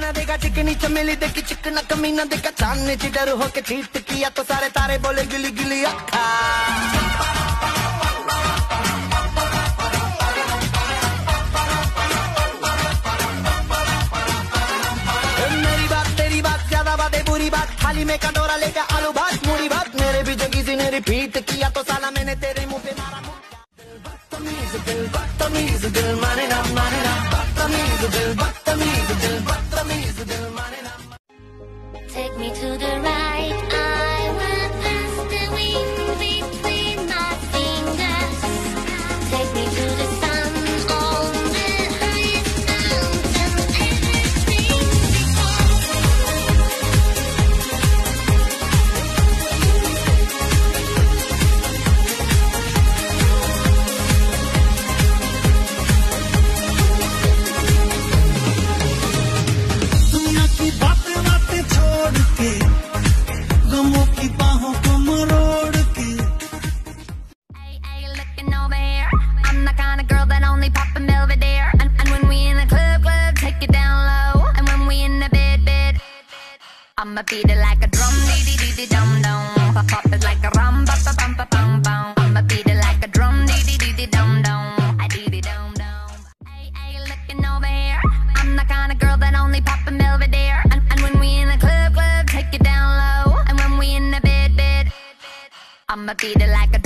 ना देगा चिकनी चमेली देखी चिकना कमीना देखा चांदनी चिटर होके चीट किया तो सारे तारे बोले गिली गिली अखा थाली में कटोरा लेकर आलू भात मूड़ी भात मेरे भी जगी जगीजी ने रिपीट किया तो साला मैंने तेरे मुँह पे मारा बदतमीज दिल बदतमीज दिल माने ना माने ना बदतमीज दिल बदतमीज दिल बदतमीज treated like a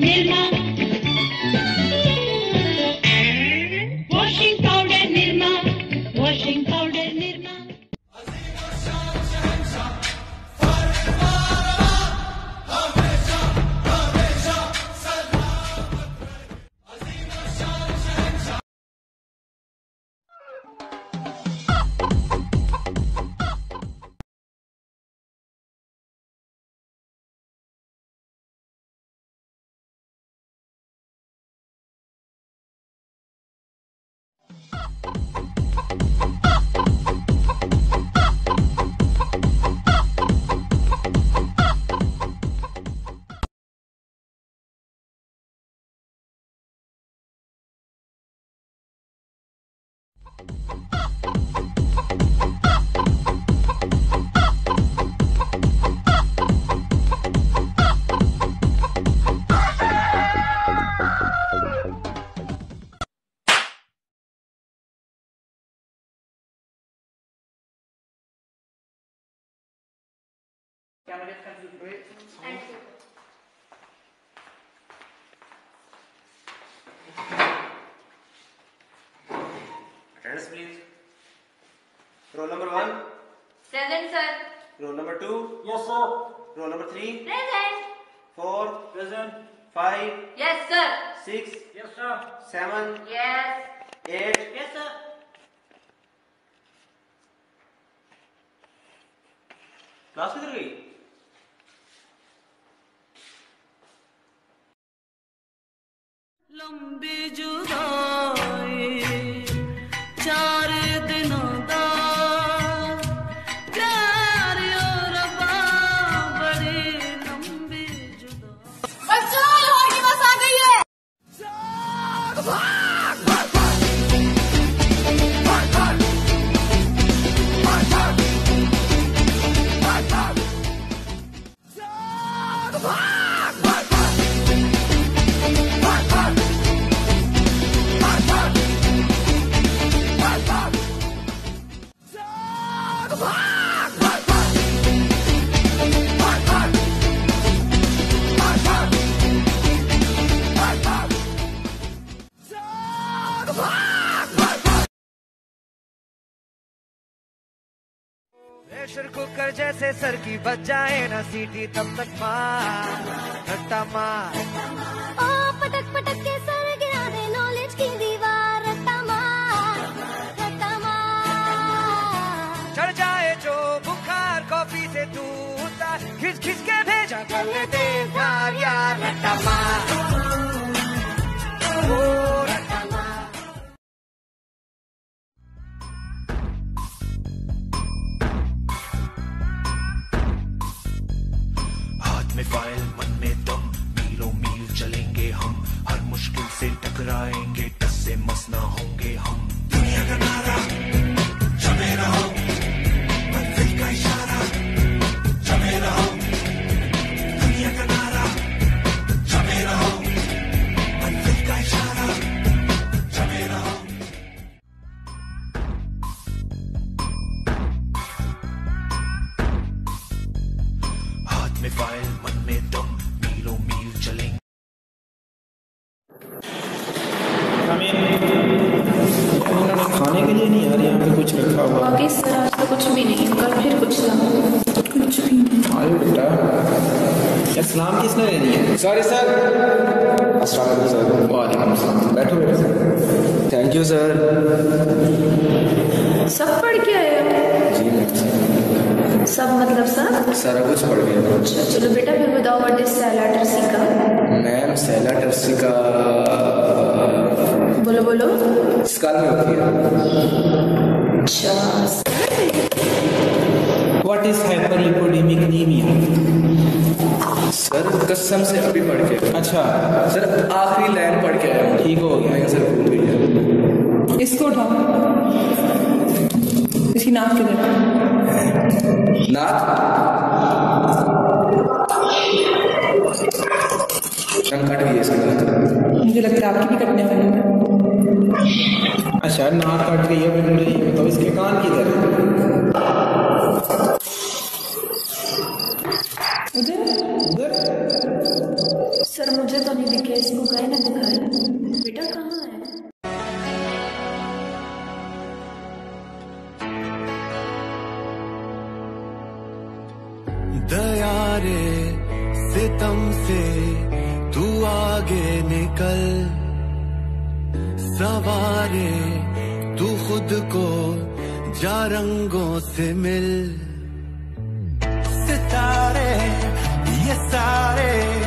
nel mare. Attendance, please. Roll number one. Present, sir. Roll number two. Yes, sir. Roll number three. Present. Four. Present. Five. Yes, sir. Six. Yes, sir. Seven. Yes. Eight. Yes, sir. Class किधर गई जैसे sir की बच जाए ना सीटी तब तक मार रट्टा मार। ओ पटक पटक के सर गिरा दे नॉलेज की दीवार रट्टा मार रट्टा मार। चढ़ जाए जो बुखार कॉफ़ी से तू उतार खिंच खिंच के भेजा कर लेते यार यार रट्टा मार। ओ, weil नहीं बेटा सलाम किसने लेनी है? सॉरी सर अस्सलाम सर वालेकुम सलाम। बैठो बैठो थैंक यू सर सब पढ़ के आए हो? जी मैम सब मतलब सब? सारा कुछ पढ़ गया। अच्छा चलो बेटा फिर बताओ व्हाट इज़ सैलाटर्सी का? मैम सैला टर्सी का बोलो बोलो। स्कल में होती है। अच्छा what is hyperlipidemic anemia sir कसम से अभी पढ़ के अच्छा। सर आखिरी लाइन पढ़ के आया हूँ। ठीक हो गया। सर भूल गया। इसको उठाओ इसकी नाक किधर नाक? रंग कट गई इसकी नाक। मुझे लगता है आपकी भी कटने वाली है। अच्छा नाक कट गई है सितम से तू आगे निकल। सवारे तू खुद को जा रंगों से मिल। सितारे, ये सारे